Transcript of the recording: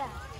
Gracias.